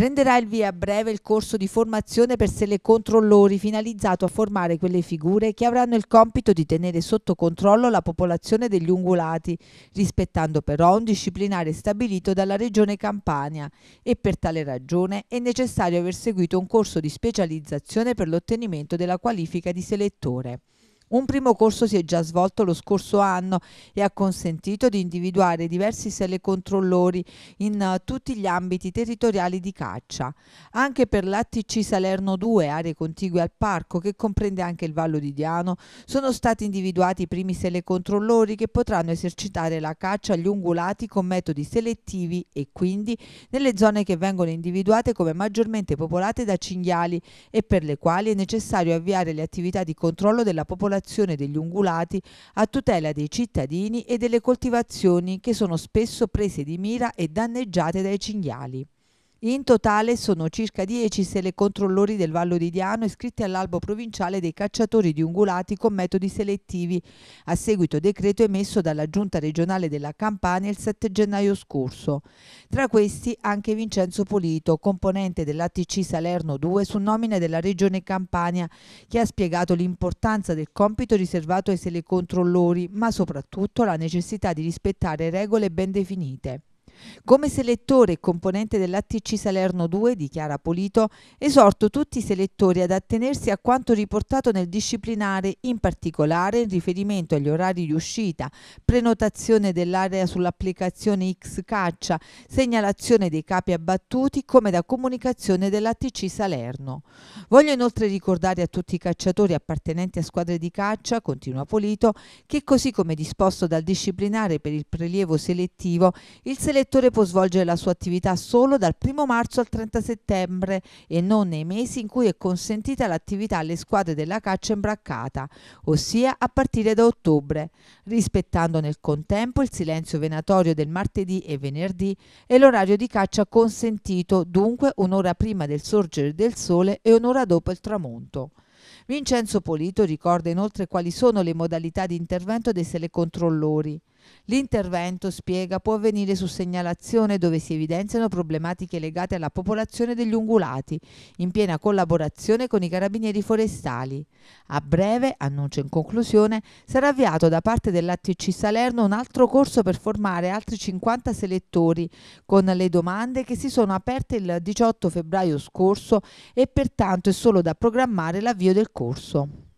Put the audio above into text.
Prenderà il via a breve il corso di formazione per sele controllori finalizzato a formare quelle figure che avranno il compito di tenere sotto controllo la popolazione degli ungulati, rispettando però un disciplinare stabilito dalla Regione Campania e per tale ragione è necessario aver seguito un corso di specializzazione per l'ottenimento della qualifica di selettore. Un primo corso si è già svolto lo scorso anno e ha consentito di individuare diversi telecontrollori in uh, tutti gli ambiti territoriali di caccia. Anche per l'ATC Salerno 2, aree contigue al parco, che comprende anche il Vallo di Diano, sono stati individuati i primi telecontrollori che potranno esercitare la caccia agli ungulati con metodi selettivi e quindi nelle zone che vengono individuate come maggiormente popolate da cinghiali e per le quali è necessario avviare le attività di controllo della popolazione popolazione degli ungulati a tutela dei cittadini e delle coltivazioni che sono spesso prese di mira e danneggiate dai cinghiali. In totale sono circa 10 sele controllori del Vallo di Diano iscritti all'albo provinciale dei cacciatori di ungulati con metodi selettivi, a seguito decreto emesso dalla Giunta regionale della Campania il 7 gennaio scorso. Tra questi anche Vincenzo Polito, componente dell'ATC Salerno 2 su nomina della Regione Campania, che ha spiegato l'importanza del compito riservato ai sele controllori, ma soprattutto la necessità di rispettare regole ben definite. Come selettore e componente dell'ATC Salerno 2, dichiara Polito, esorto tutti i selettori ad attenersi a quanto riportato nel disciplinare, in particolare in riferimento agli orari di uscita, prenotazione dell'area sull'applicazione X Caccia, segnalazione dei capi abbattuti come da comunicazione dell'ATC Salerno. Voglio inoltre ricordare a tutti i cacciatori appartenenti a squadre di caccia, continua Polito, che così come disposto dal disciplinare per il prelievo selettivo, il selettore settore può svolgere la sua attività solo dal 1 marzo al 30 settembre e non nei mesi in cui è consentita l'attività alle squadre della caccia imbraccata, ossia a partire da ottobre, rispettando nel contempo il silenzio venatorio del martedì e venerdì e l'orario di caccia consentito, dunque un'ora prima del sorgere del sole e un'ora dopo il tramonto. Vincenzo Polito ricorda inoltre quali sono le modalità di intervento dei telecontrollori. L'intervento, spiega, può avvenire su segnalazione dove si evidenziano problematiche legate alla popolazione degli ungulati, in piena collaborazione con i carabinieri forestali. A breve, annuncia in conclusione, sarà avviato da parte dell'ATC Salerno un altro corso per formare altri 50 selettori, con le domande che si sono aperte il 18 febbraio scorso e pertanto è solo da programmare l'avvio del corso.